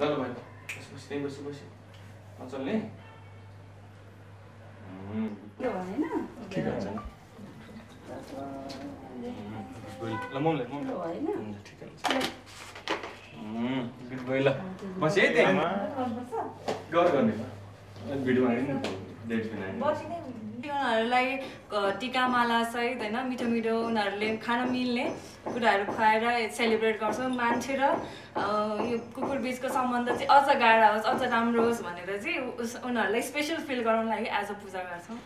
ल ल भाइ बस बस त्यहीँ बसी बसी नचल्ने ल बस है त्यहाँ गर गर्ने अनि भिडियोमा उनीहरूलाई टिकामाला सहित होइन मिठो मिठो उनीहरूले खान मिल्ने कुराहरू खुवाएर सेलिब्रेट गर्छौँ। मान्छे र यो कुकुर बिचको सम्बन्ध चाहिँ अझ गाह्रो होस् अझ राम्रो होस् भनेर चाहिँ उस उनीहरूलाई स्पेसल फिल गराउन लागि आज पूजा गर्छौँ।